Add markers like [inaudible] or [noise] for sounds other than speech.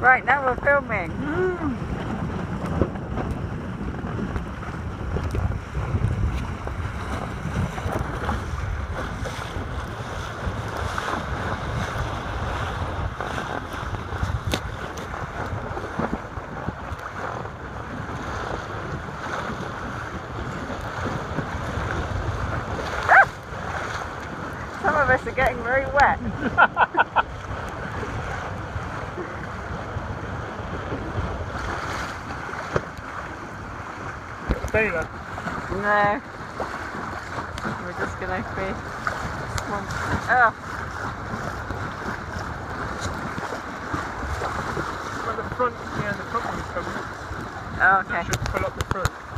Right, now we're filming. [laughs] Some of us are getting very wet. [laughs] No. We're just gonna be. Oh, well, the front, yeah, the front one's coming. oh, okay. That should pull up the front.